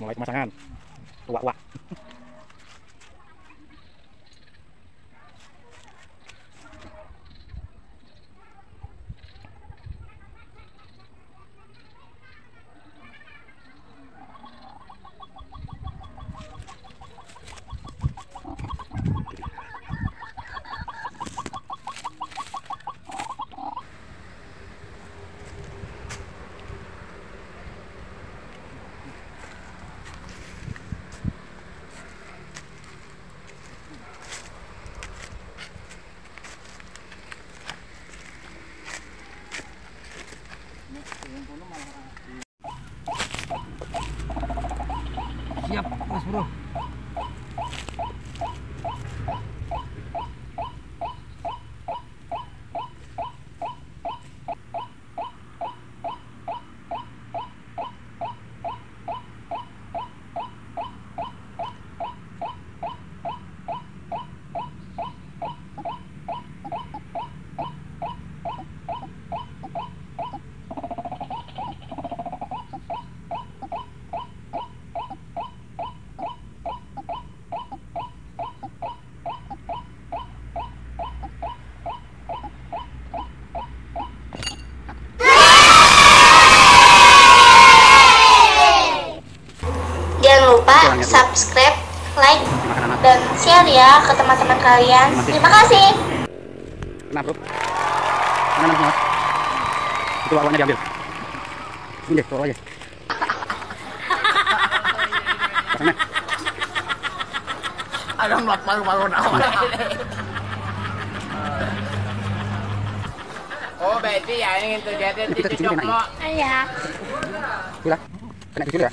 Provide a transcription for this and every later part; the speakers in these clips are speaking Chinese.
มามาสังงานตัววะ bro Jangan lupa subscribe, like, dan share ya ke teman-teman kalian. Terima kasih. kena bro mana mas itu awalnya diambil ini deh taruh aja pasangnya Alam malu-malu awal. Oh, berarti ya ini itu jadi Kita di sini dicucuk enak mo. Iya. Gila, kena di situ ya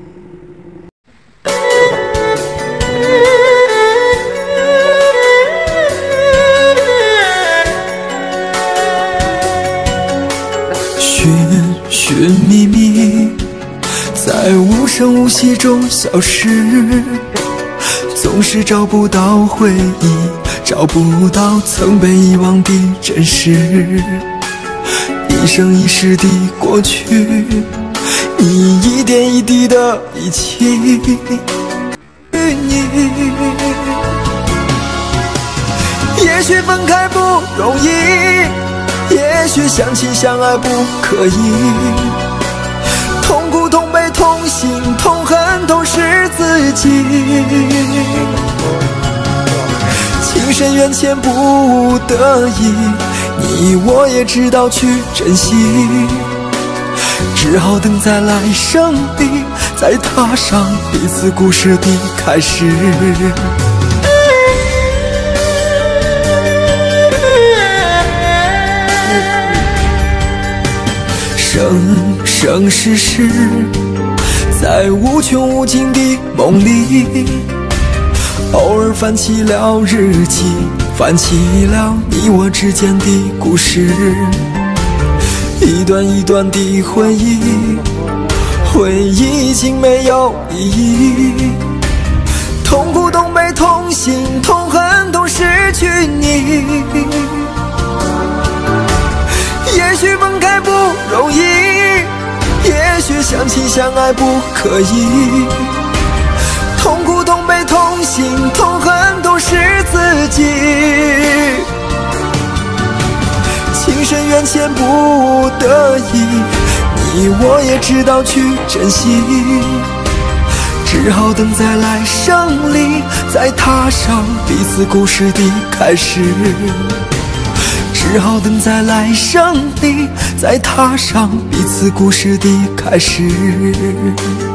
无声无息中消失，总是找不到回忆，找不到曾被遗忘的真实。一生一世的过去，你一点一滴的遗弃与你。也许分开不容易，也许相亲相爱不可以。痛苦、痛、心、痛恨都是自己。情深缘浅不得已，你我也知道去珍惜，只好等在来生里，再踏上彼此故事的开始。生生世世，在无穷无尽的梦里，偶尔翻起了日记，翻起了你我之间的故事，一段一段的回忆，回忆已经没有意义。痛苦、痛悲、痛心、痛恨都失去你。相亲相爱不可以。痛苦、痛悲、痛心、痛恨都是自己。情深缘浅不得已，你我也知道去珍惜。只好等在来生里，再踏上彼此故事的开始。只好等在来生里，再踏上彼此故事的开始。